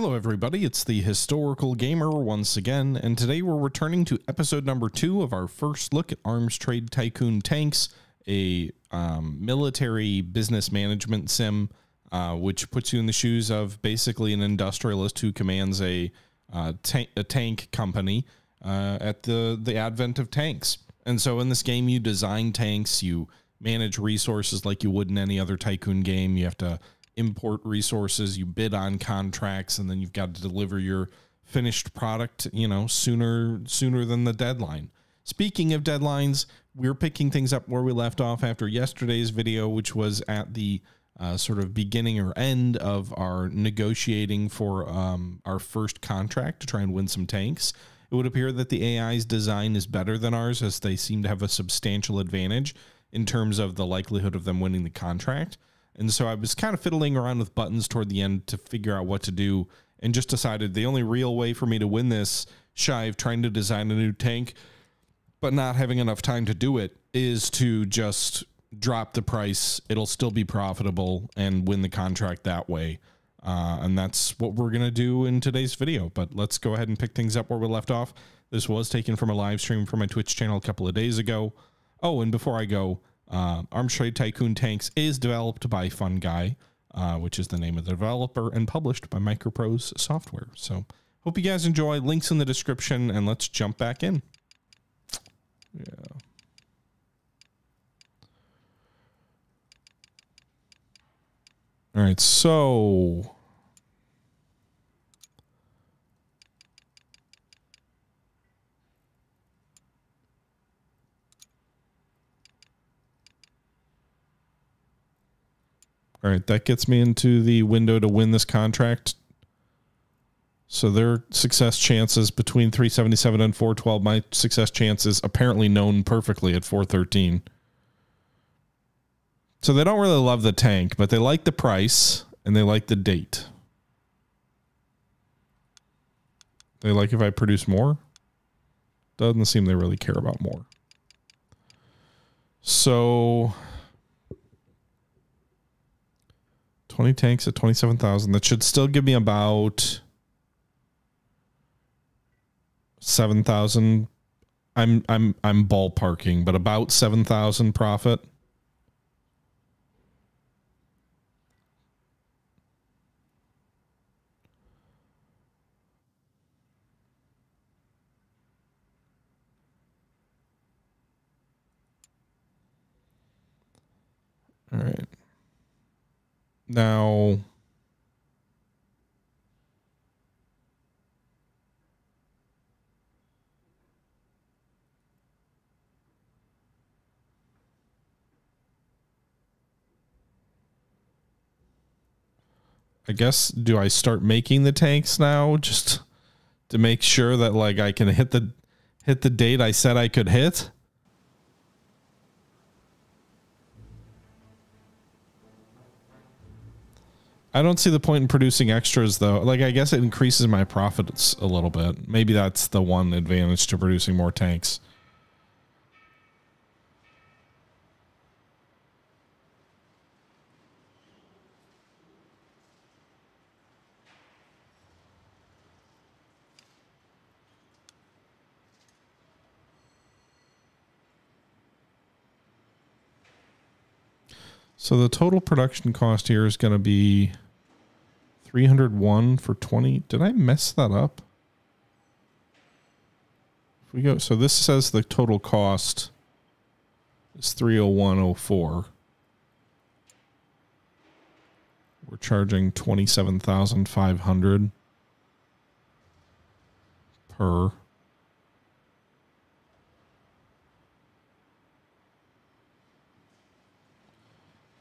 Hello, everybody. It's the Historical Gamer once again, and today we're returning to episode number two of our first look at Arms Trade Tycoon Tanks, a um, military business management sim, uh, which puts you in the shoes of basically an industrialist who commands a uh, tank a tank company uh, at the the advent of tanks. And so in this game, you design tanks, you manage resources like you would in any other tycoon game. You have to import resources, you bid on contracts, and then you've got to deliver your finished product, you know, sooner sooner than the deadline. Speaking of deadlines, we're picking things up where we left off after yesterday's video, which was at the uh, sort of beginning or end of our negotiating for um, our first contract to try and win some tanks. It would appear that the AI's design is better than ours, as they seem to have a substantial advantage in terms of the likelihood of them winning the contract. And so I was kind of fiddling around with buttons toward the end to figure out what to do and just decided the only real way for me to win this, shy of trying to design a new tank, but not having enough time to do it, is to just drop the price. It'll still be profitable and win the contract that way. Uh, and that's what we're going to do in today's video. But let's go ahead and pick things up where we left off. This was taken from a live stream from my Twitch channel a couple of days ago. Oh, and before I go, uh, Trade Tycoon Tanks is developed by FunGi, uh, which is the name of the developer, and published by Microprose Software. So, hope you guys enjoy. Links in the description, and let's jump back in. Yeah. All right, so All right, that gets me into the window to win this contract. So their success chances between 377 and 412. My success chances apparently known perfectly at 413. So they don't really love the tank, but they like the price and they like the date. They like if I produce more. Doesn't seem they really care about more. So 20 tanks at 27,000. That should still give me about 7,000. I'm I'm I'm ballparking, but about 7,000 profit. All right. Now, I guess do I start making the tanks now just to make sure that like I can hit the hit the date I said I could hit? I don't see the point in producing extras though. Like I guess it increases my profits a little bit. Maybe that's the one advantage to producing more tanks. So the total production cost here is going to be 301 for 20. Did I mess that up? If we go, so this says the total cost is 30104. We're charging 27,500 per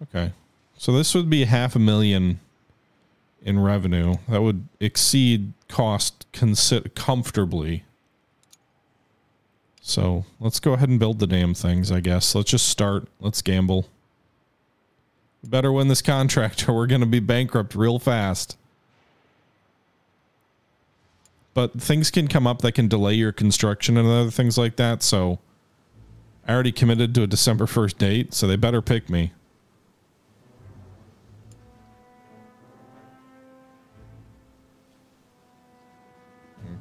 Okay. So this would be half a million in revenue. That would exceed cost consi- comfortably. So let's go ahead and build the damn things, I guess. Let's just start. Let's gamble. Better win this contract or we're going to be bankrupt real fast. But things can come up that can delay your construction and other things like that. So I already committed to a December 1st date, so they better pick me.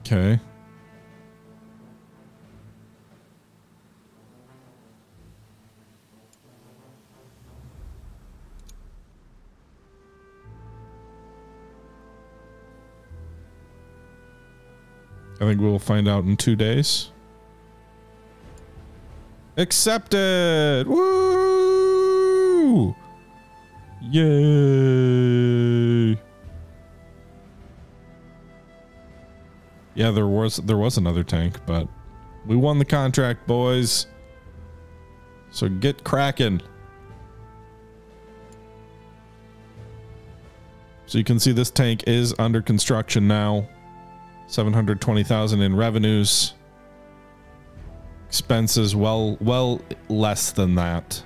Okay. I think we'll find out in two days. Accepted! Woo! Yay! Yeah, there was there was another tank, but we won the contract, boys. So get cracking. So you can see this tank is under construction now. 720,000 in revenues. Expenses well well less than that.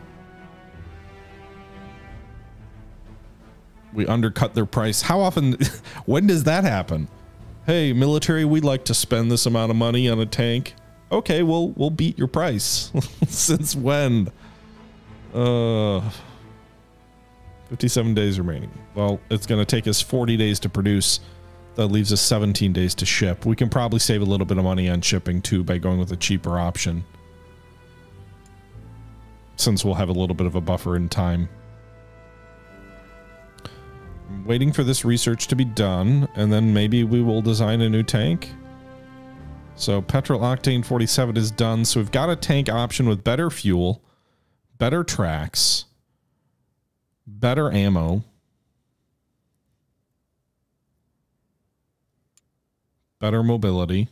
We undercut their price. How often when does that happen? Hey, military, we'd like to spend this amount of money on a tank. Okay, well, we'll beat your price. Since when? Uh 57 days remaining. Well, it's going to take us 40 days to produce that leaves us 17 days to ship. We can probably save a little bit of money on shipping too by going with a cheaper option. Since we'll have a little bit of a buffer in time. I'm waiting for this research to be done, and then maybe we will design a new tank. So petrol octane 47 is done. So we've got a tank option with better fuel, better tracks, better ammo better mobility.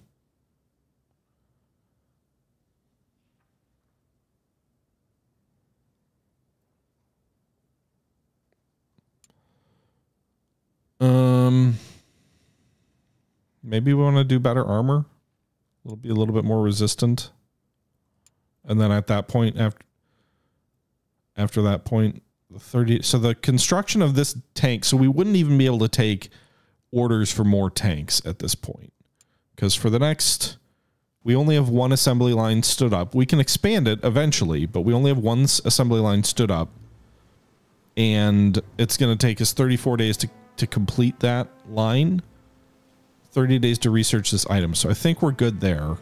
Um, maybe we want to do better armor. It'll be a little bit more resistant. And then at that point, after after that point, the 30 so the construction of this tank, so we wouldn't even be able to take orders for more tanks at this point because for the next we only have one assembly line stood up. We can expand it eventually, but we only have one assembly line stood up. And it's going to take us 34 days to, to complete that line. 30 days to research this item. So I think we're good there.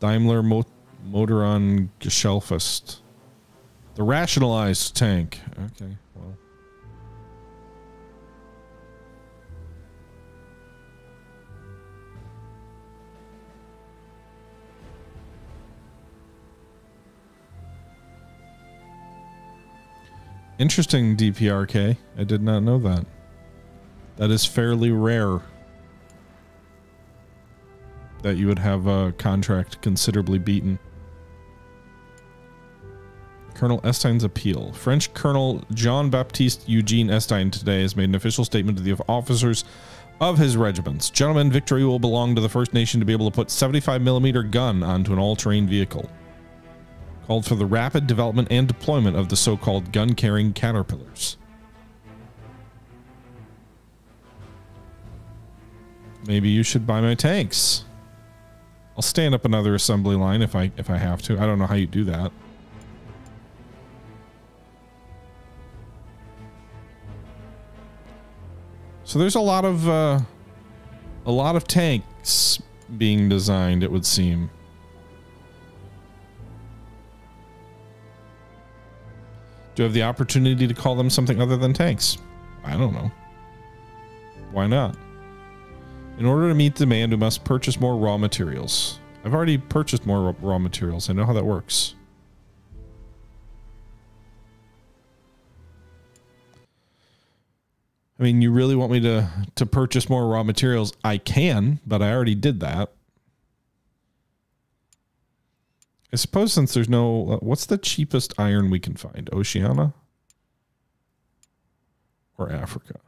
Daimler Mo Motoren Geschäft. The rationalized tank. Okay, Interesting DPRK. I did not know that. That is fairly rare. That you would have a contract considerably beaten. Colonel Estienne's appeal. French Colonel Jean Baptiste Eugene Estienne today has made an official statement to the officers of his regiments. Gentlemen, victory will belong to the First Nation to be able to put 75 millimeter gun onto an all-terrain vehicle called for the rapid development and deployment of the so-called gun-carrying caterpillars. Maybe you should buy my tanks. I'll stand up another assembly line if I if I have to. I don't know how you do that. So there's a lot of uh, a lot of tanks being designed, it would seem. Do have the opportunity to call them something other than tanks? I don't know. Why not? In order to meet demand, we must purchase more raw materials. I've already purchased more raw materials. I know how that works. I mean, you really want me to to purchase more raw materials? I can, but I already did that. I suppose since there's no, uh, what's the cheapest iron we can find? Oceania or Africa?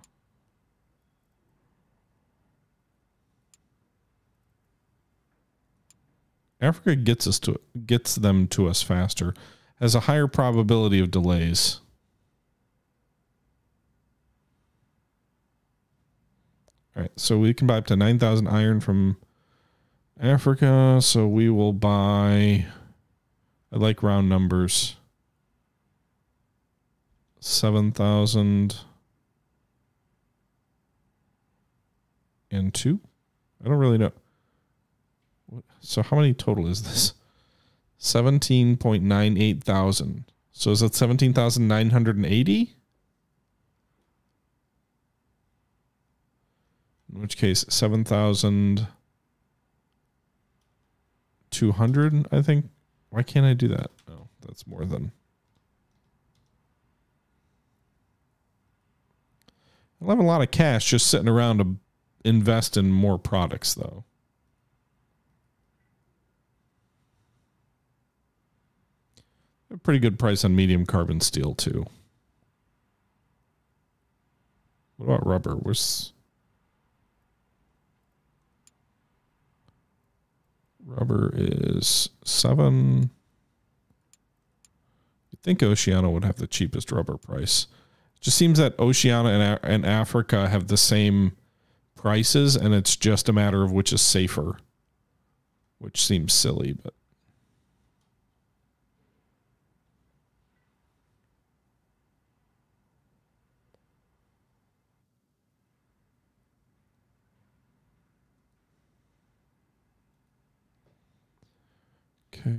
Africa gets us to gets them to us faster, has a higher probability of delays. All right, so we can buy up to 9,000 iron from Africa, so we will buy I like round numbers. 7,000 and 2. I don't really know. So how many total is this? 17.98 thousand. So is that 17,980? In which case 7,200, I think. Why can't I do that? Oh, that's more than. I'll have a lot of cash just sitting around to invest in more products, though. A pretty good price on medium carbon steel too. What about rubber? Where's rubber is seven. You'd think Oceania would have the cheapest rubber price. It just seems that Oceania and, and Africa have the same prices, and it's just a matter of which is safer, which seems silly, but. Okay.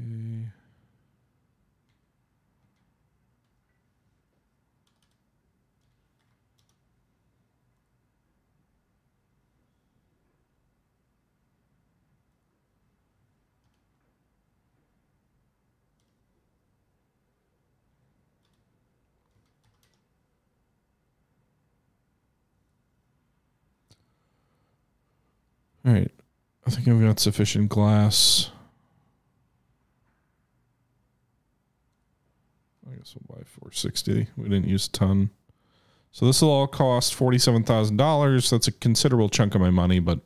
All right. I think I've got sufficient glass. I guess we'll buy 460. We didn't use a ton. So this will all cost $47,000. That's a considerable chunk of my money, but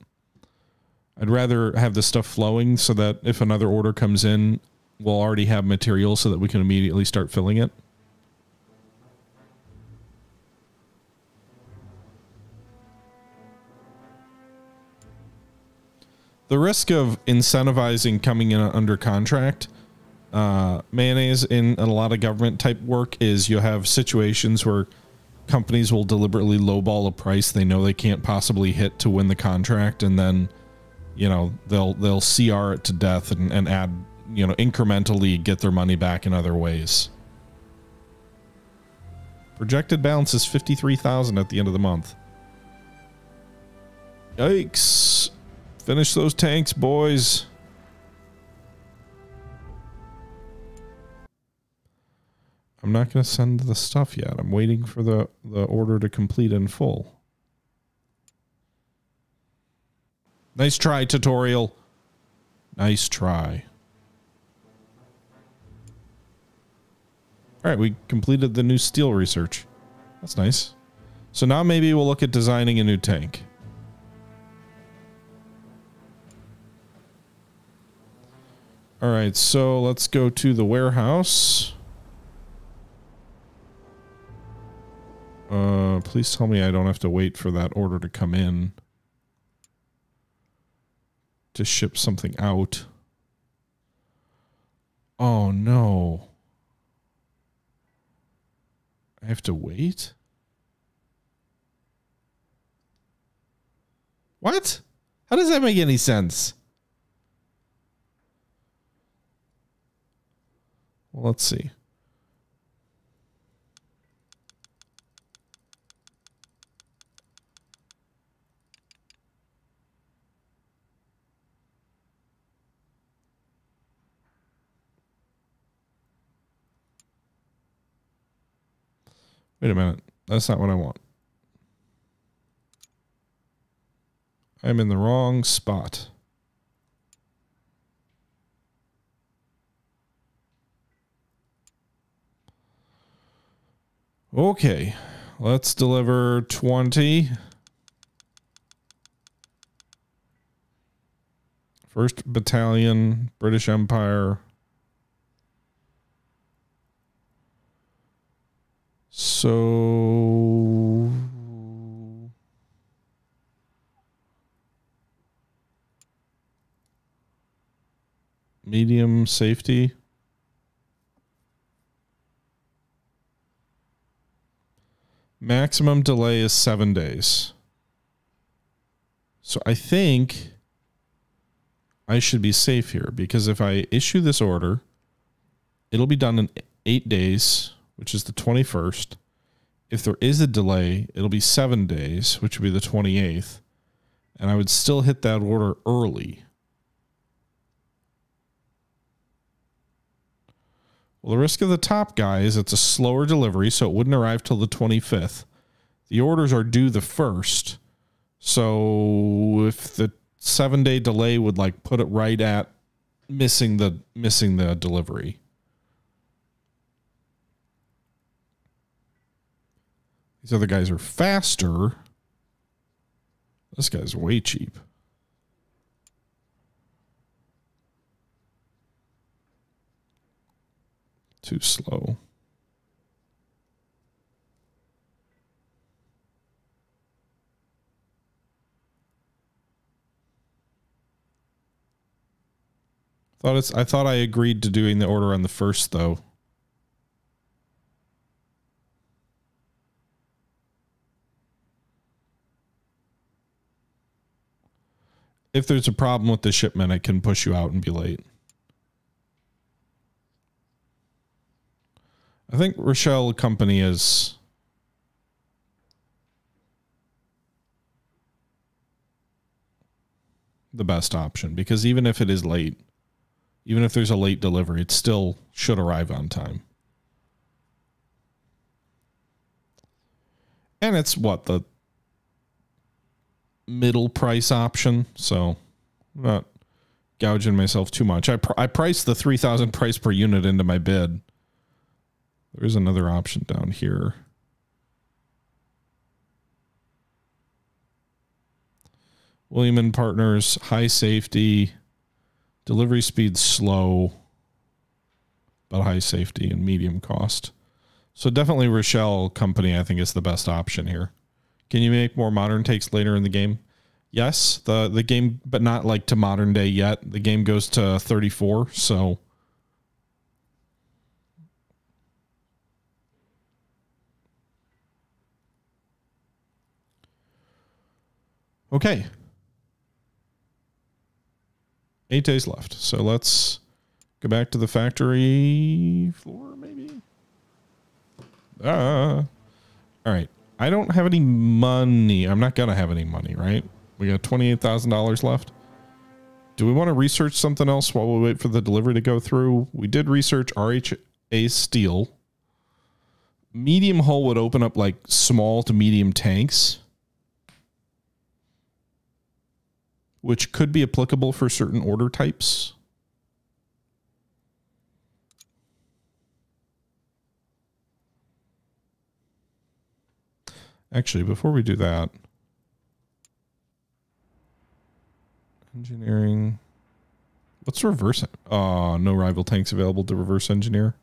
I'd rather have this stuff flowing so that if another order comes in, we'll already have material so that we can immediately start filling it. The risk of incentivizing coming in under contract uh, mayonnaise in a lot of government type work is you have situations where companies will deliberately lowball a price they know they can't possibly hit to win the contract, and then you know they'll they'll CR it to death and, and add you know incrementally get their money back in other ways. Projected balance is fifty three thousand at the end of the month. Yikes! Finish those tanks, boys. I'm not going to send the stuff yet. I'm waiting for the, the order to complete in full. Nice try, tutorial. Nice try. All right, we completed the new steel research. That's nice. So now maybe we'll look at designing a new tank. All right, so let's go to the warehouse. Uh, please tell me I don't have to wait for that order to come in to ship something out. Oh no. I have to wait? What? How does that make any sense? Well, let's see. Wait a minute. That's not what I want. I'm in the wrong spot. Okay, let's deliver 20. First Battalion, British Empire, So medium safety. Maximum delay is seven days. So I think I should be safe here because if I issue this order, it'll be done in eight days, which is the 21st. If there is a delay, it'll be seven days, which would be the 28th. And I would still hit that order early. Well, the risk of the top guy is it's a slower delivery, so it wouldn't arrive till the 25th. The orders are due the first. So if the seven day delay would like put it right at missing the missing the delivery. These other guys are faster. This guy's way cheap. Too slow. Thought it's I thought I agreed to doing the order on the first though. If there's a problem with the shipment, I can push you out and be late. I think Rochelle Company is the best option because even if it is late, even if there's a late delivery, it still should arrive on time. And it's what the middle price option, so I'm not gouging myself too much. I pr- I priced the 3000 price per unit into my bid. There's another option down here. William and Partners, high safety, Delivery speed slow, but high safety and medium cost. So definitely Rochelle Company, I think, is the best option here. Can you make more modern takes later in the game? Yes, the the game, but not like to modern day yet. The game goes to 34, so Okay. Eight days left. So let's go back to the factory floor, maybe. Ah. All right. I don't have any money. I'm not going to have any money, right? We got $28,000 left. Do we want to research something else while we wait for the delivery to go through? We did research RHA steel. Medium hull would open up like small to medium tanks. which could be applicable for certain order types. Actually, before we do that, engineering. Let's reverse it. Oh, uh, no rival tanks available to reverse engineer.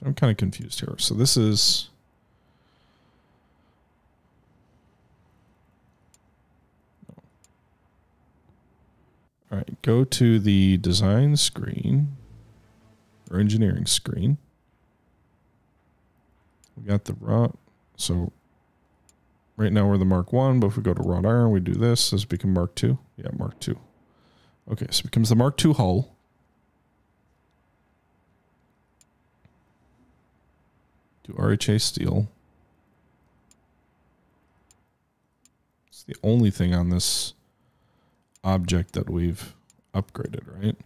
So I'm kind of confused here. So this is All right, go to the design screen or engineering screen. We got the wrought. So right now we're the Mark 1, but if we go to wrought iron, we do this. This it become Mark 2? Yeah, Mark 2. Okay, so it becomes the Mark 2 hull. Do RHA steel. It's the only thing on this object that we've upgraded, right?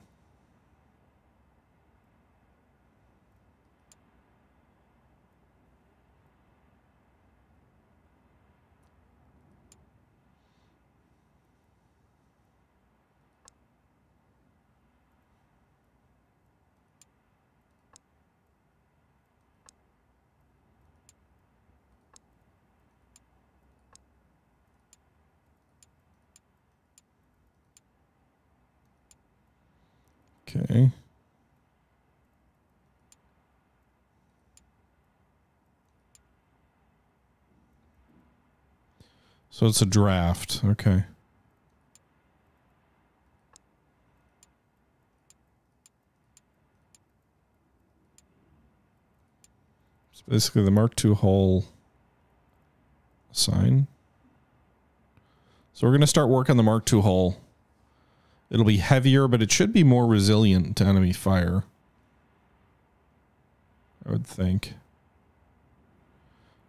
Okay. So it's a draft. Okay. It's basically the Mark II hull sign. So we're going to start work on the Mark II hull. It'll be heavier, but it should be more resilient to enemy fire. I would think.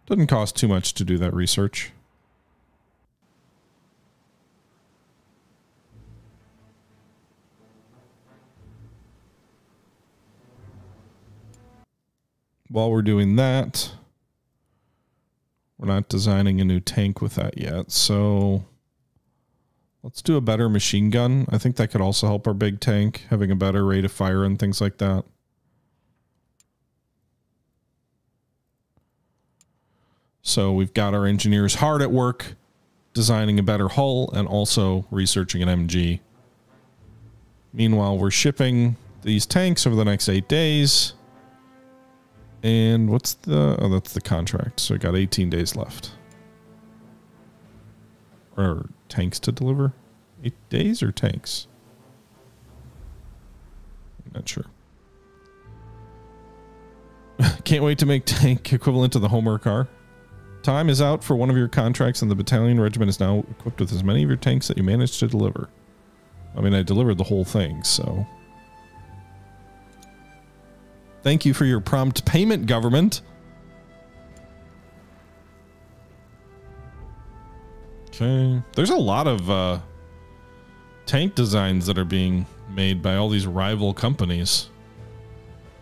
Doesn't cost too much to do that research. While we're doing that, we're not designing a new tank with that yet. So let's do a better machine gun. I think that could also help our big tank, having a better rate of fire and things like that. So we've got our engineers hard at work designing a better hull and also researching an MG. Meanwhile, we're shipping these tanks over the next eight days. And what's the... Oh, that's the contract. So we got 18 days left. Or tanks to deliver? Eight days or tanks? I'm not sure. Can't wait to make tank equivalent to the Homer car. Time is out for one of your contracts, and the battalion regiment is now equipped with as many of your tanks that you managed to deliver. I mean, I delivered the whole thing, so. Thank you for your prompt payment, government. Okay. There's a lot of uh, tank designs that are being made by all these rival companies.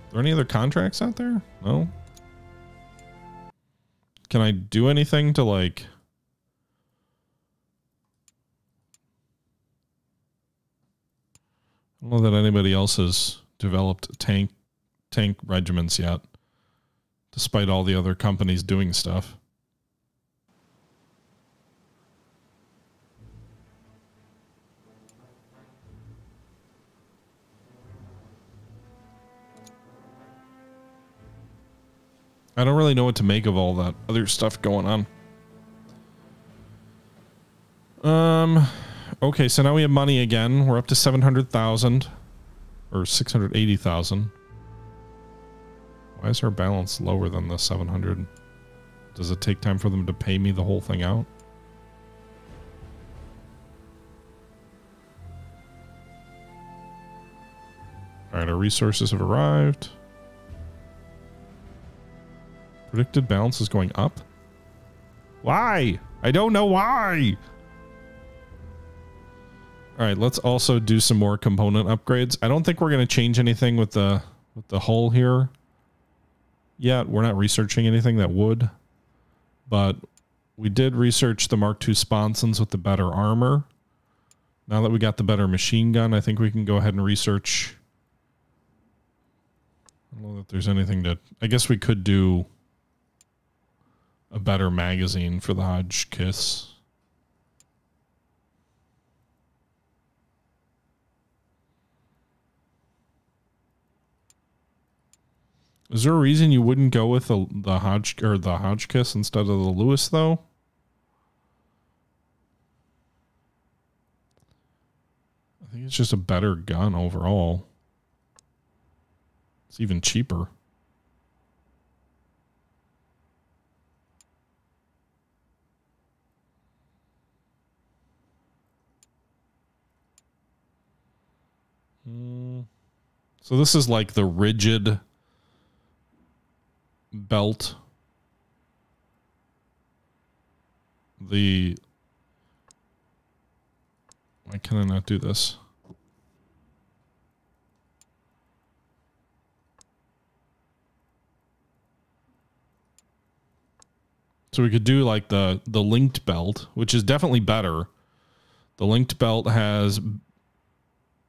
Are there any other contracts out there? No? Can I do anything to like I don't know that anybody else has developed tank tank regiments yet, despite all the other companies doing stuff. I don't really know what to make of all that other stuff going on. Um, okay, so now we have money again. We're up to 700,000 or 680,000. Why is our balance lower than the 700? Does it take time for them to pay me the whole thing out? All right, our resources have arrived. Predicted balance is going up? Why? I don't know why. All right, let's also do some more component upgrades. I don't think we're going to change anything with the with the hull here. Yet we're not researching anything that would, but we did research the Mark II sponsons with the better armor. Now that we got the better machine gun, I think we can go ahead and research. I don't know that there's anything to. I guess we could do a better magazine for the Hotchkiss. Is there a reason you wouldn't go with the the Hodge or the Hotchkiss instead of the Lewis though? I think it's just a better gun overall. It's even cheaper. So this is like the rigid belt. The why can I not do this? So we could do like the the linked belt, which is definitely better. The linked belt has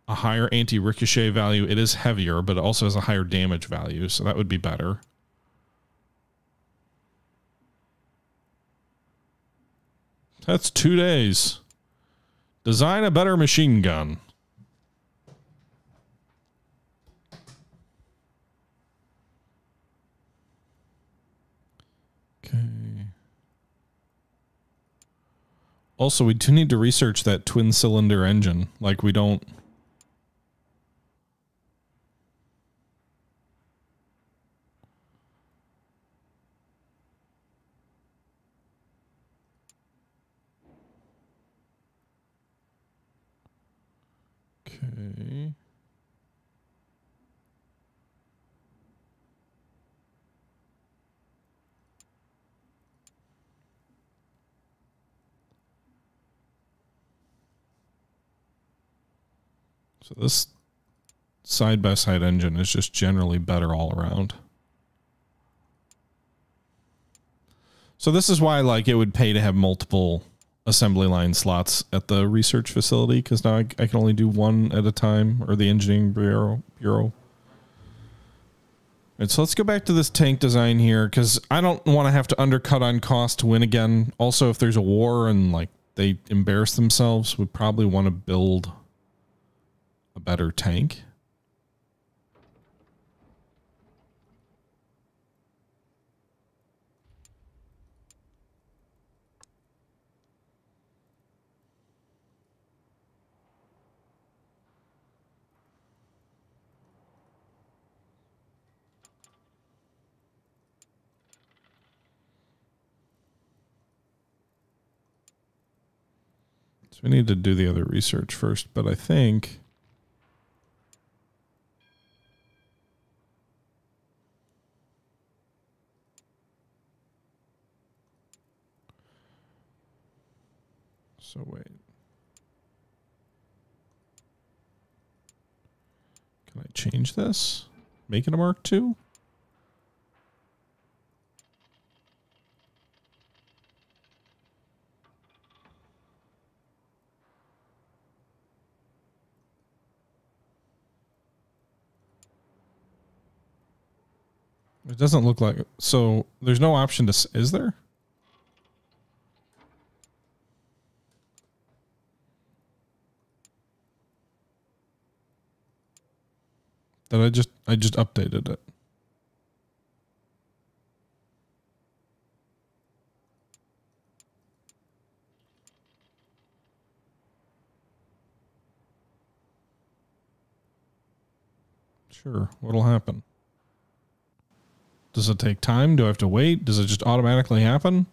a higher anti ricochet value. It is heavier, but it also has a higher damage value, so that would be better. That's two days. Design a better machine gun. Okay. Also, we do need to research that twin cylinder engine. Like we don't Okay. So this side by side engine is just generally better all around. So this is why like it would pay to have multiple assembly line slots at the research facility because now I, I, can only do one at a time or the engineering bureau bureau. Right, so let's go back to this tank design here because I don't want to have to undercut on cost to win again. Also, if there's a war and like they embarrass themselves, we probably want to build a better tank. So we need to do the other research first, but I think So wait. Can I change this? Make it a Mark II? It doesn't look like so. There's no option to. Is there? That I just I just updated it. Sure, what'll happen? Does it take time? Do I have to wait? Does it just automatically happen?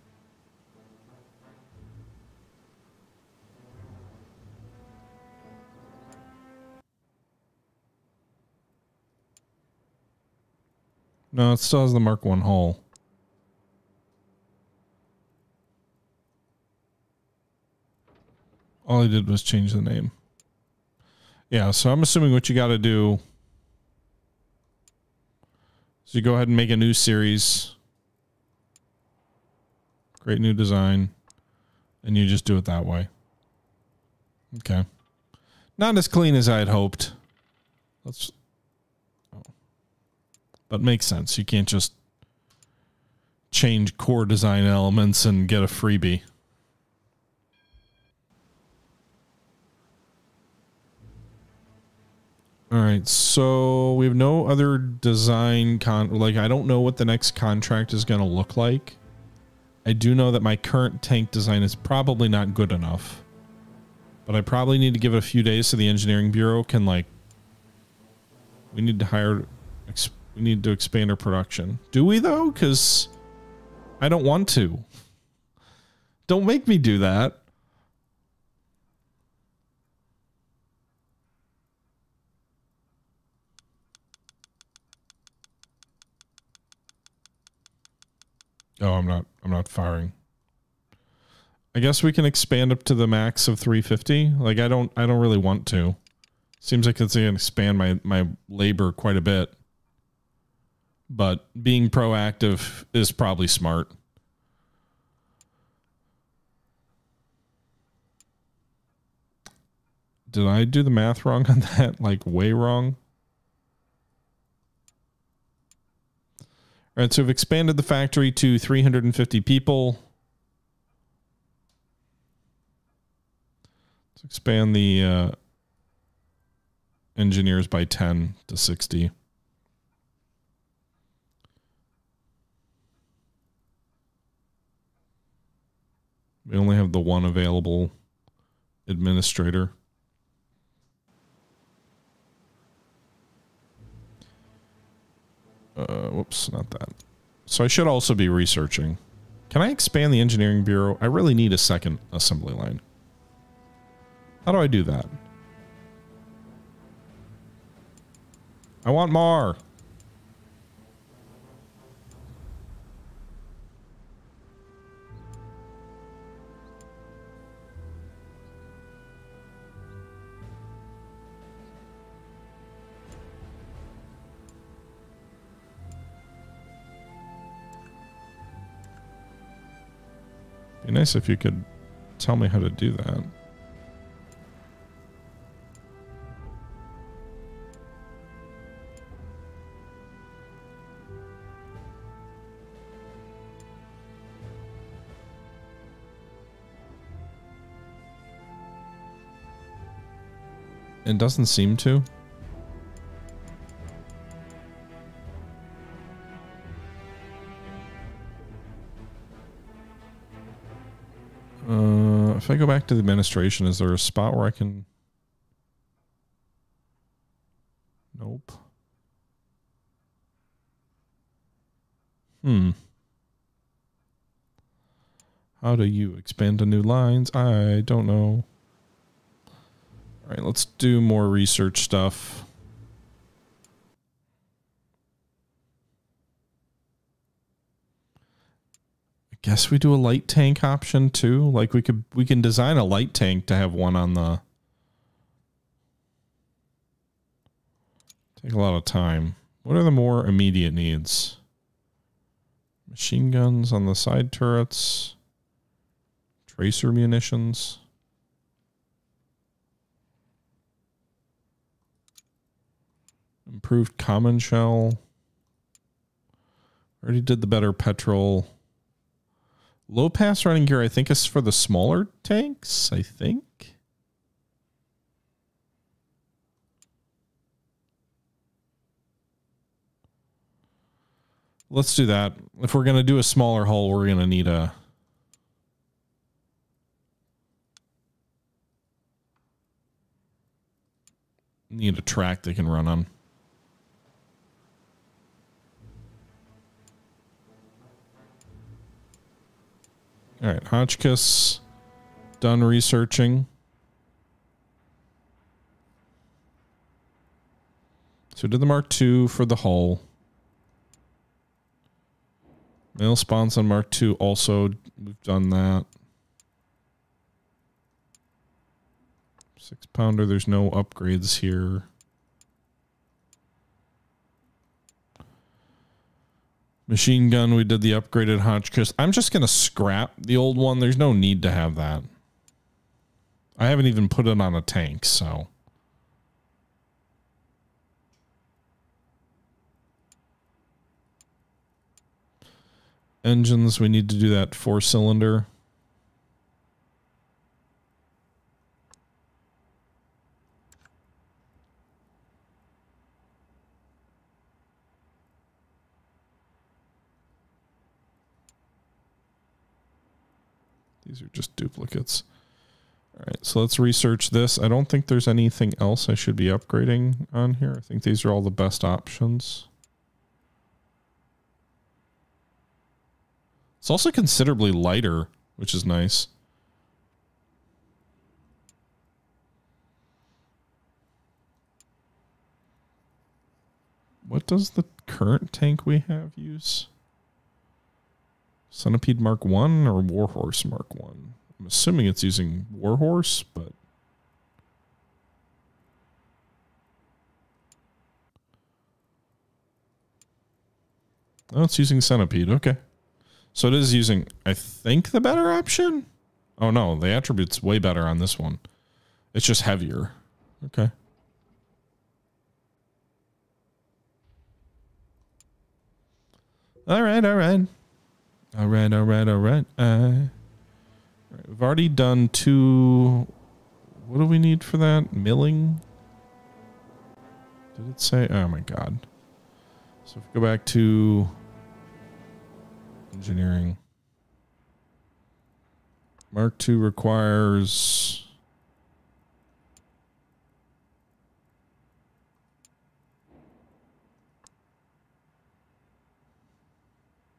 No, it still has the Mark 1 hull. All I did was change the name. Yeah, so I'm assuming what you got to do so you go ahead and make a new series. Great new design. And you just do it that way. Okay. Not as clean as I had hoped. Let's oh. But makes sense. You can't just change core design elements and get a freebie. All right, so we have no other design con like I don't know what the next contract is going to look like. I do know that my current tank design is probably not good enough. But I probably need to give it a few days so the engineering bureau can like we need to hire we need to expand our production. Do we though? Cuz I don't want to. Don't make me do that. Oh, I'm not. I'm not firing. I guess we can expand up to the max of 350. Like I don't. I don't really want to. Seems like it's going to expand my my labor quite a bit. But being proactive is probably smart. Did I do the math wrong on that? Like way wrong? All right, so we've expanded the factory to 350 people. Let's expand the uh, engineers by 10 to 60. We only have the one available administrator. Uh, whoops, not that. So I should also be researching. Can I expand the engineering bureau? I really need a second assembly line. How do I do that? I want more. Be nice if you could tell me how to do that. It doesn't seem to. I go back to the administration, is there a spot where I can? Nope. Hmm. How do you expand to new lines? I don't know. All right, let's do more research stuff. Guess we do a light tank option too. Like we could we can design a light tank to have one on the Take a lot of time. What are the more immediate needs? Machine guns on the side turrets. Tracer munitions. Improved common shell. Already did the better petrol. Low pass running gear, I think, is for the smaller tanks, I think. Let's do that. If we're going to do a smaller hull, we're going to need a need a track they can run on. All right, Hotchkiss done researching. So did the Mark II for the hull. Male sponson Mark II also we've done that. Six pounder, there's no upgrades here. Machine gun, we did the upgraded Hotchkiss. I'm just going to scrap the old one. There's no need to have that. I haven't even put it on a tank, so. Engines, we need to do that four cylinder. These are just duplicates. All right, so let's research this. I don't think there's anything else I should be upgrading on here. I think these are all the best options. It's also considerably lighter, which is nice. What does the current tank we have use? Centipede Mark One or Warhorse Mark One? I'm assuming it's using Warhorse, but Oh, it's using Centipede. Okay. So it is using, I think, the better option. Oh, no. The attribute's way better on this one. It's just heavier. Okay. All right. All right. All right, all right, all right. Uh. We've already done two. What do we need for that? Milling? Did it say? Oh my god. So if we go back to engineering. Mark II requires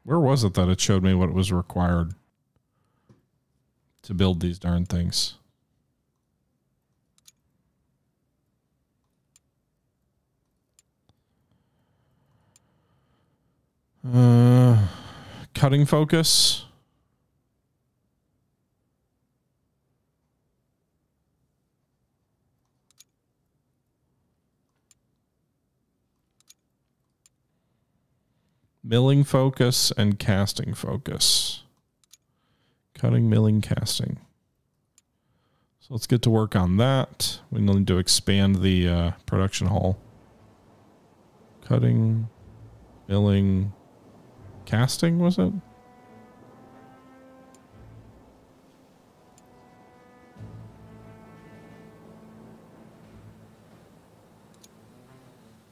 Where was it that it showed me what was required to build these darn things? Uh, cutting focus. Milling focus and casting focus. Cutting, milling, casting. So let's get to work on that. We need to expand the uh, production hall. Cutting, milling, casting, was it?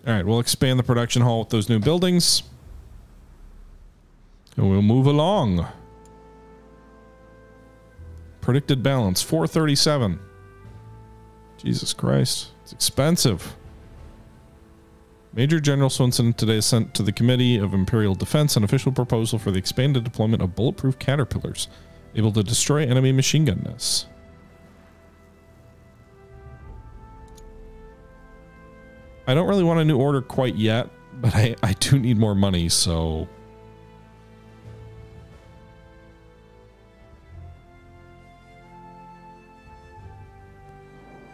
All right, we'll expand the production hall with those new buildings. And we'll move along. Predicted balance 437. Jesus Christ. It's expensive. Major General Swinton today sent to the Committee of Imperial Defense an official proposal for the expanded deployment of bulletproof caterpillars able to destroy enemy machine gun nests. I don't really want a new order quite yet, but I, I do need more money, so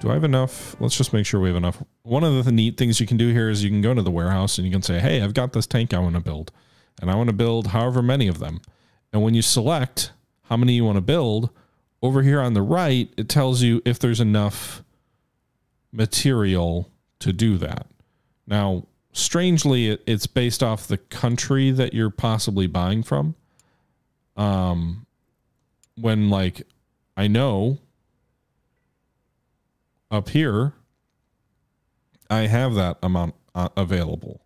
Do I have enough? Let's just make sure we have enough. One of the neat things you can do here is you can go into the warehouse and you can say, hey, I've got this tank I want to build. And I want to build however many of them. And when you select how many you want to build, over here on the right, it tells you if there's enough material to do that. Now, strangely, it's based off the country that you're possibly buying from. Um, when like I know up here, I have that amount uh, available.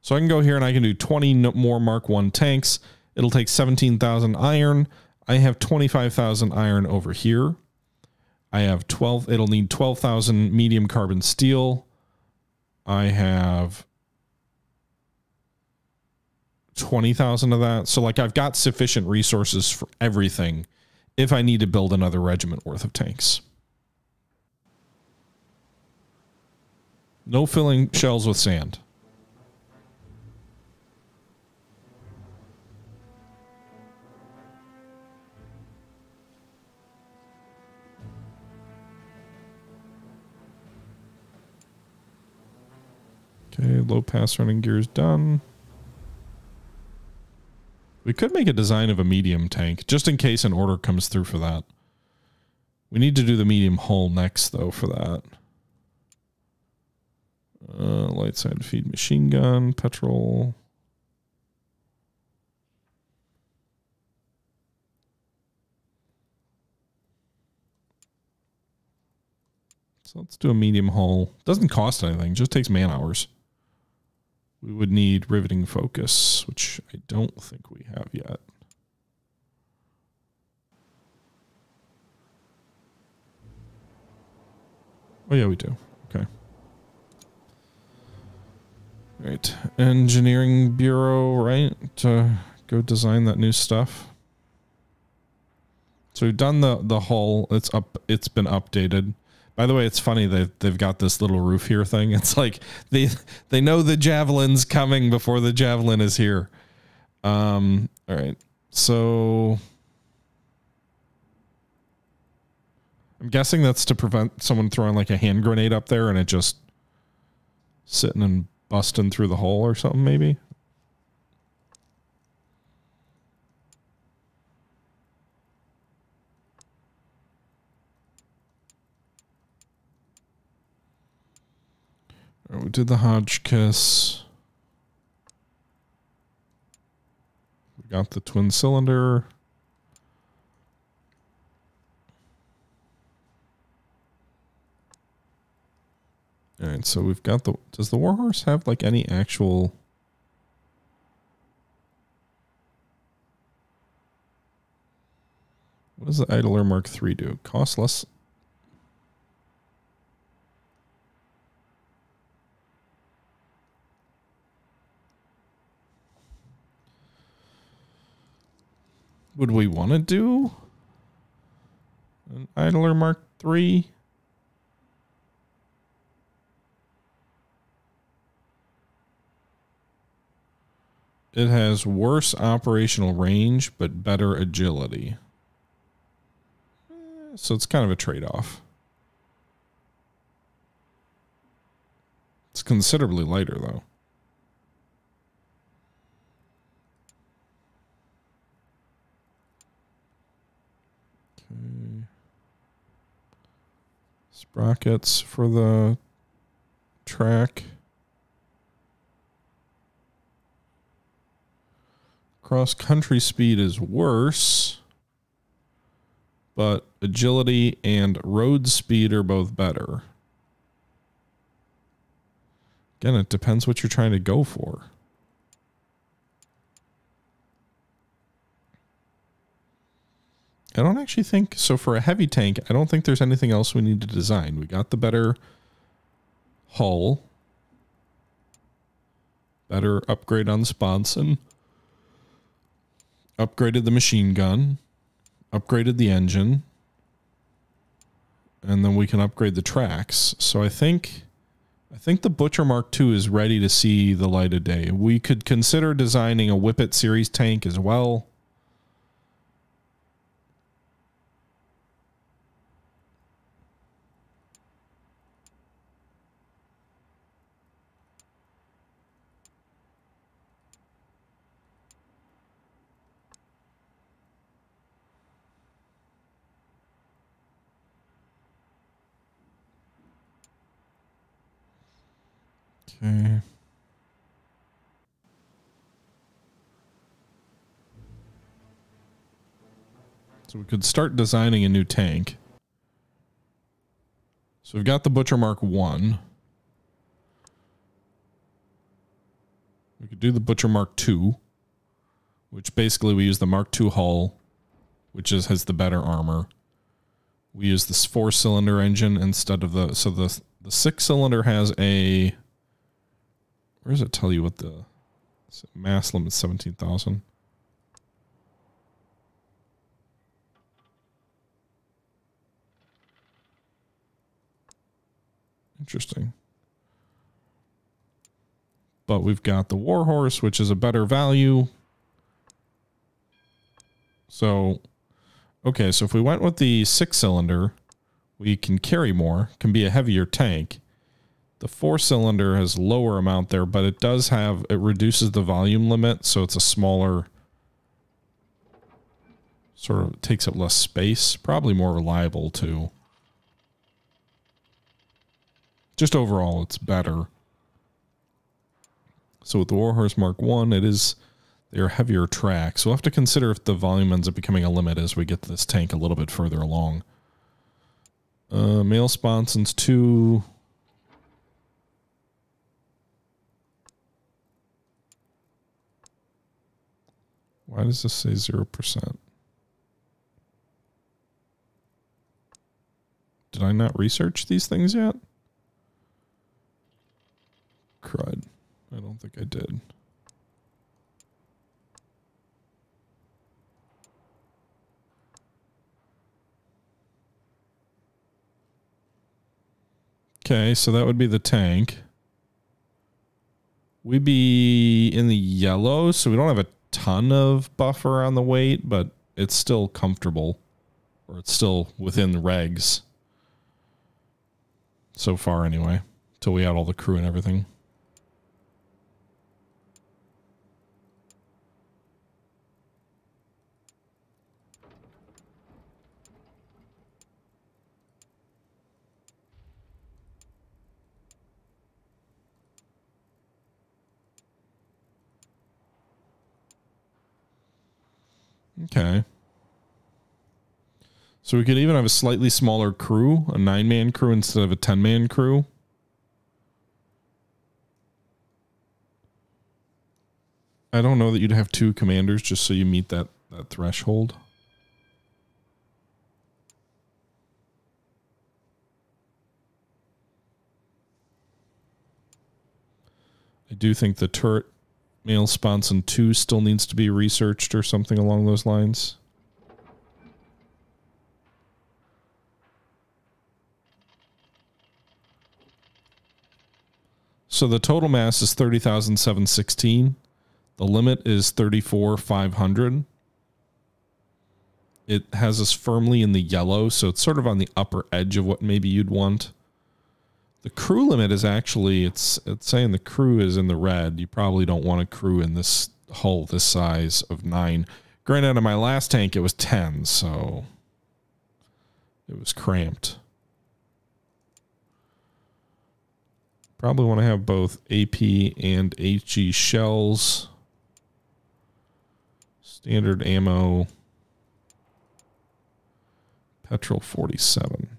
So I can go here and I can do 20 more Mark 1 tanks. It'll take 17,000 iron. I have 25,000 iron over here. I have 12, it'll need 12,000 medium carbon steel. I have 20,000 of that. So like I've got sufficient resources for everything if I need to build another regiment worth of tanks. No filling shells with sand. Okay, low pass running gear is done. We could make a design of a medium tank, just in case an order comes through for that. We need to do the medium hull next, though, for that. Uh, light side feed machine gun, petrol. So let's do a medium hull. Doesn't cost anything, just takes man hours. We would need riveting focus, which I don't think we have yet. Oh yeah, we do. Okay. Right. Engineering Bureau, right? To go design that new stuff. So we've done the the hull. It's up it's been updated. By the way, it's funny they they've got this little roof here thing. It's like they they know the javelin's coming before the javelin is here. Um all right. So I'm guessing that's to prevent someone throwing like a hand grenade up there and it just sitting and busting through the hole or something, maybe. we did the Hotchkiss. We got the twin cylinder. All right, so we've got the. Does the Warhorse have like any actual? What does the Idler Mark III do? Cost less. Would we want to do an Idler Mark III? It has worse operational range, but better agility. Eh, so it's kind of a trade off. It's considerably lighter, though. Okay. Sprockets for the track. Cross country speed is worse, but agility and road speed are both better. Again, it depends what you're trying to go for. I don't actually think so. For a heavy tank, I don't think there's anything else we need to design. We got the better hull, better upgrade on Sponson upgraded the machine gun, upgraded the engine, and then we can upgrade the tracks. So I think I think the Butcher Mark II is ready to see the light of day. We could consider designing a Whippet series tank as well. Okay. So we could start designing a new tank. So we've got the Butcher Mark 1. We could do the Butcher Mark 2, which basically we use the Mark 2 hull, which is has the better armor. We use this four cylinder engine instead of the so the the six cylinder has a where does it tell you what the mass limit is 17,000? Interesting. But we've got the Warhorse, which is a better value. So, okay, so if we went with the six cylinder, we can carry more, can be a heavier tank. The four cylinder has lower amount there, but it does have it reduces the volume limit, so it's a smaller sort of takes up less space, probably more reliable too. Just overall it's better. So with the Warhorse Mark 1, it is they're heavier tracks. So we'll have to consider if the volume ends up becoming a limit as we get this tank a little bit further along. Uh, male sponsons 2 Why does this say 0%? Did I not research these things yet? Crud. I don't think I did. Okay, so that would be the tank. We'd be in the yellow, so we don't have a ton of buffer on the weight, but it's still comfortable or it's still within the regs so far anyway, till we add all the crew and everything. Okay. So we could even have a slightly smaller crew, a nine man crew instead of a 10 man crew. I don't know that you'd have two commanders just so you meet that, that threshold. I do think the turret male sponson 2 still needs to be researched or something along those lines. So the total mass is 30,716. The limit is 34,500. It has us firmly in the yellow, so it's sort of on the upper edge of what maybe you'd want. The crew limit is actually it's it's saying the crew is in the red. You probably don't want a crew in this hull this size of nine. Granted, on my last tank it was ten, so it was cramped. Probably want to have both AP and HE shells. Standard ammo. Petrol 47.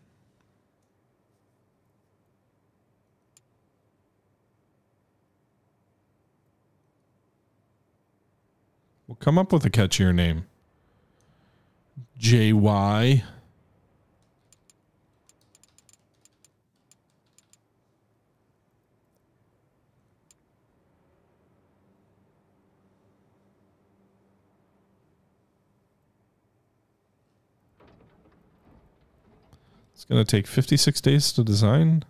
We'll come up with a catchier name. JY. It's going to take 56 days to design.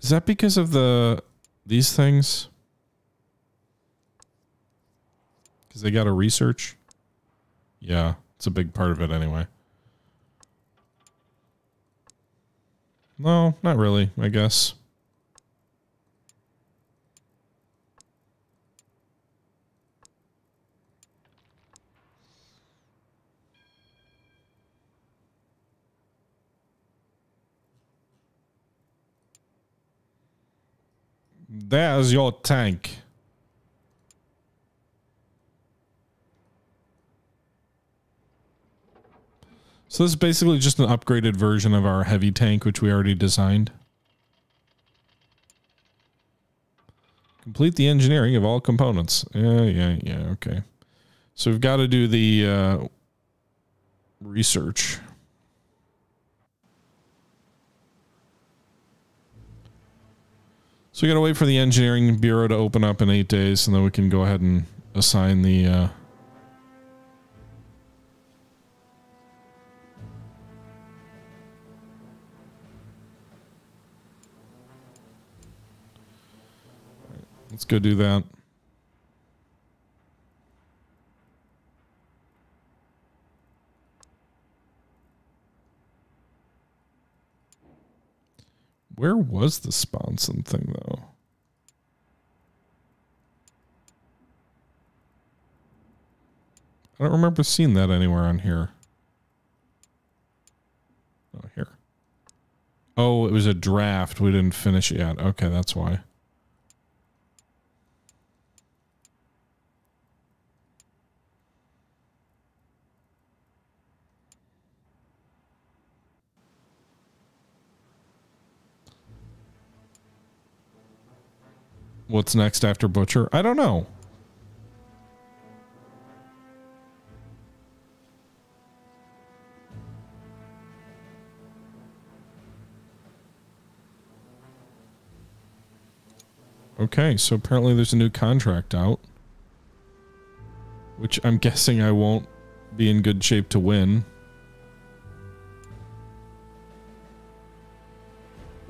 Is that because of the these things? Because they got to research? Yeah, it's a big part of it anyway. No, not really, I guess. There's your tank. So this is basically just an upgraded version of our heavy tank, which we already designed. Complete the engineering of all components. Yeah, yeah, yeah, okay. So we've got to do the uh, research. So we got to wait for the engineering bureau to open up in eight days, and then we can go ahead and assign the uh, Let's go do that. Where was the sponson thing though? I don't remember seeing that anywhere on here. Oh, here. Oh, it was a draft. We didn't finish it yet. Okay, that's why. What's next after Butcher? I don't know. Okay, so apparently there's a new contract out. Which I'm guessing I won't be in good shape to win.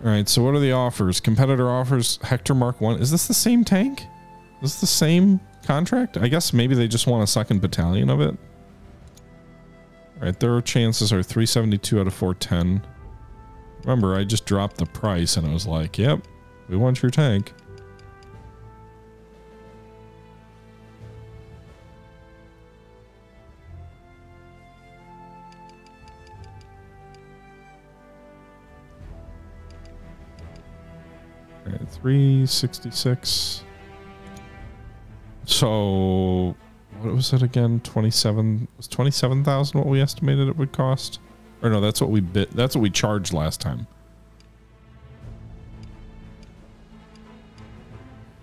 All right, so what are the offers? Competitor offers Hector Mark 1. Is this the same tank? Is this the same contract? I guess maybe they just want a second battalion of it. All right, their chances are 372 out of 410. Remember, I just dropped the price and I was like, yep, we want your tank. 366. So, what was it again? 27 was 27,000 what we estimated it would cost? Or no, that's what we bit that's what we charged last time.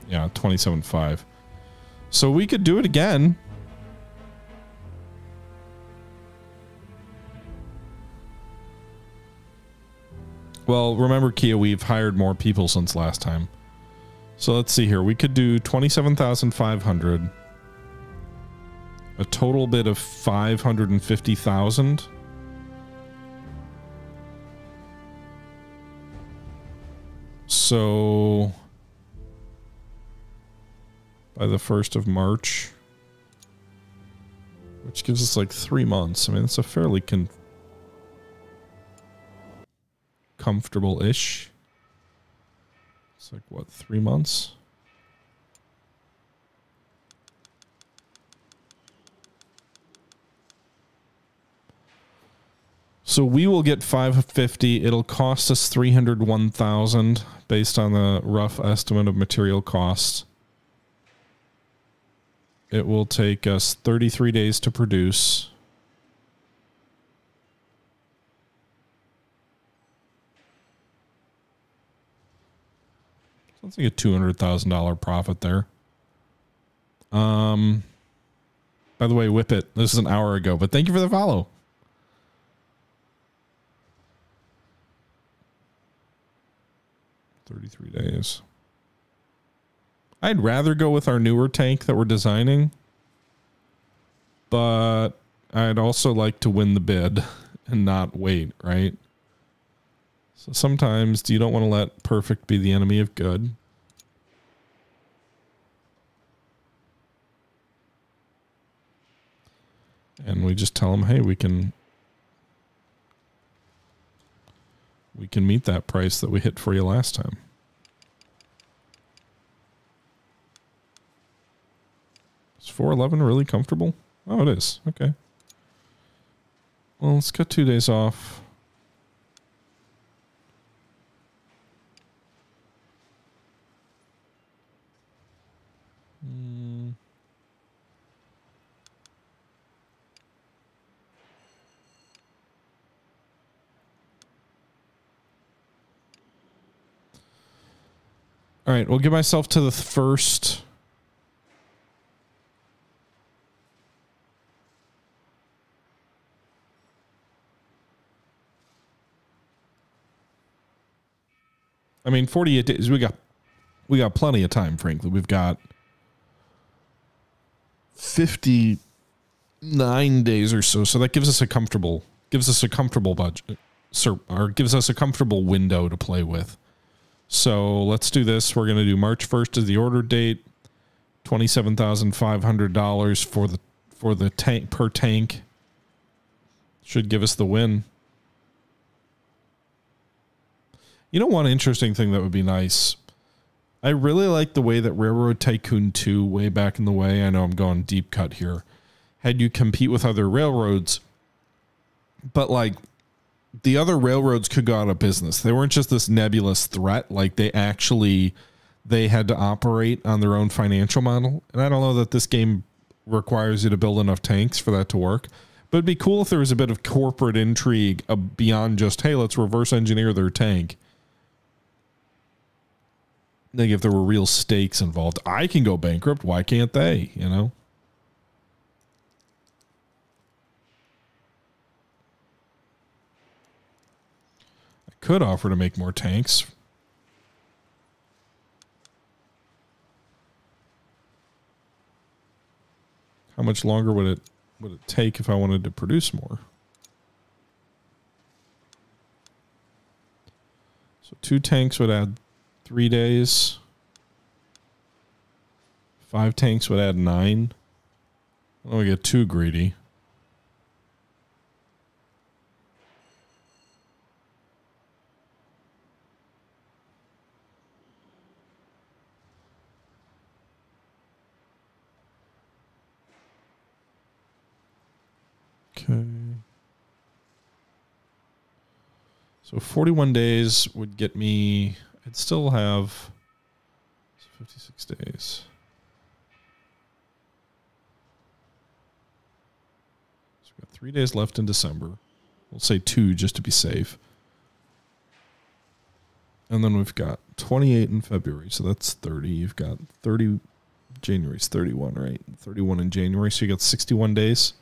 Yeah, 27.5. So we could do it again. Well, remember, Kia, we've hired more people since last time. So let's see here. We could do 27,500. A total bid of 550,000. So by the 1st of March, which gives us like three months. I mean, it's a fairly con- comfortable-ish. It's like what, three months? So we will get 550. It'll cost us 301,000 based on the rough estimate of material costs. It will take us 33 days to produce. Sounds like a $200,000 profit there. Um, by the way, whip it. This is an hour ago, but thank you for the follow. 33 days. I'd rather go with our newer tank that we're designing, but I'd also like to win the bid and not wait, right? So sometimes you don't want to let perfect be the enemy of good. And we just tell them, hey, we can we can meet that price that we hit for you last time. Is 411 really comfortable? Oh, it is. Okay. Well, let's cut two days off. All right, we'll get myself to the first. I mean, 48 days. We got we got plenty of time, frankly. We've got 59 days or so. So that gives us a comfortable gives us a comfortable budget or gives us a comfortable window to play with. So let's do this. We're going to do March 1st as the order date. $27,500 for the for the tank per tank should give us the win. You know, one interesting thing that would be nice. I really like the way that Railroad Tycoon 2, way back in the way, I know I'm going deep cut here, had you compete with other railroads, but like the other railroads could go out of business. They weren't just this nebulous threat, like they actually they had to operate on their own financial model. And I don't know that this game requires you to build enough tanks for that to work. But it'd be cool if there was a bit of corporate intrigue uh, beyond just, hey, let's reverse engineer their tank like if there were real stakes involved, I can go bankrupt. Why can't they? You know. Could offer to make more tanks. How much longer would it would it take if I wanted to produce more? So two tanks would add three days. Five tanks would add nine. I don't get too greedy. Okay. So 41 days would get me I'd still have 56 days. So we've got three days left in December. We'll say two just to be safe. And then we've got 28 in February. So that's 30. You've got 30. January's 31, right? 31 in January. So you got 61 days.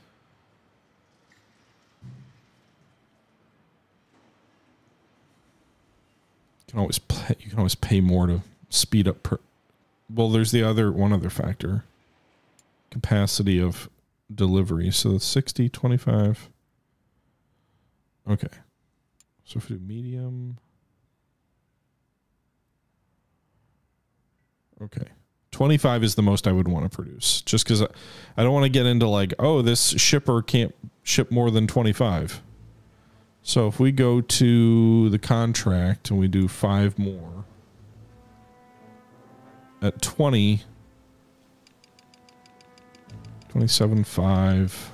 Can always pay, you can always pay more to speed up per, well, there's the other one other factor capacity of delivery. So it's 60, 25. Okay. So if we do medium. Okay. 25 is the most I would want to produce just because I don't want to get into like, oh, this shipper can't ship more than 25. So if we go to the contract and we do five more at 20, 27.5.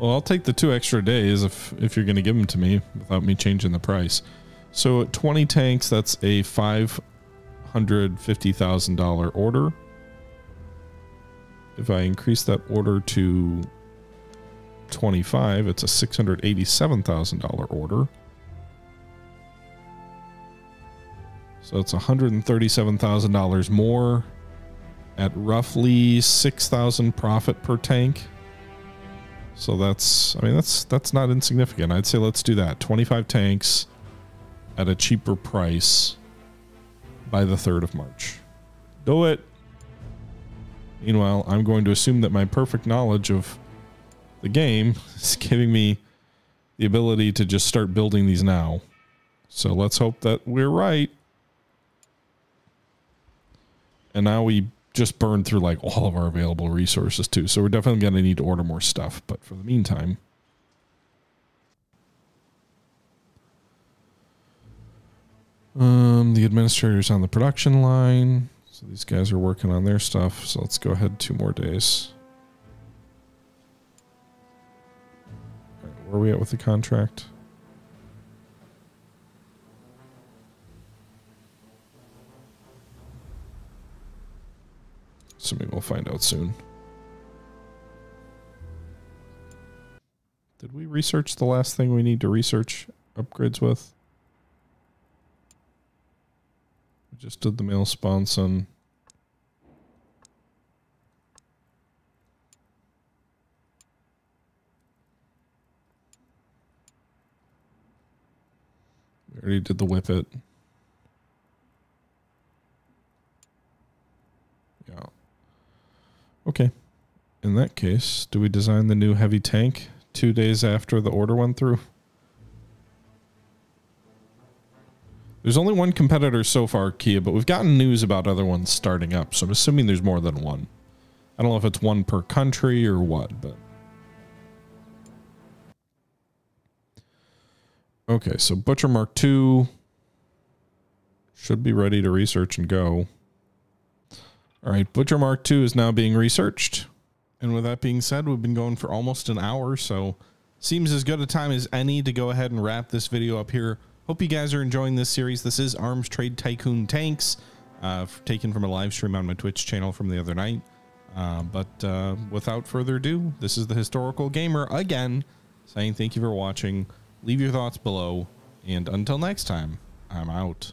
Well, I'll take the two extra days if if you're going to give them to me without me changing the price. So 20 tanks, that's a five hundred fifty thousand dollar order. If I increase that order to 25, it's a six hundred eighty-seven thousand dollar order. So it's $137,000 more at roughly 6,000 profit per tank. So that's, I mean, that's that's not insignificant. I'd say let's do that. 25 tanks at a cheaper price by the 3rd of March. Do it. Meanwhile, I'm going to assume that my perfect knowledge of the game is giving me the ability to just start building these now. So let's hope that we're right. And now we just burn through like all of our available resources too. So we're definitely going to need to order more stuff. But for the meantime, um, the administrator's on the production line. So these guys are working on their stuff. So let's go ahead two more days. where are we at with the contract? Assuming we'll find out soon. Did we research the last thing we need to research upgrades with? We just did the male sponson. We already did the whippet. Yeah. Okay. In that case, do we design the new heavy tank two days after the order went through? There's only one competitor so far, Kia, but we've gotten news about other ones starting up, so I'm assuming there's more than one. I don't know if it's one per country or what, but... Okay, so Butcher Mark II should be ready to research and go. All right, Butcher Mark II is now being researched. And with that being said, we've been going for almost an hour, so seems as good a time as any to go ahead and wrap this video up here. Hope you guys are enjoying this series. This is Arms Trade Tycoon Tanks, uh, taken from a live stream on my Twitch channel from the other night. Uh, but uh, without further ado, this is the Historical Gamer again, saying thank you for watching. Leave your thoughts below, and until next time, I'm out.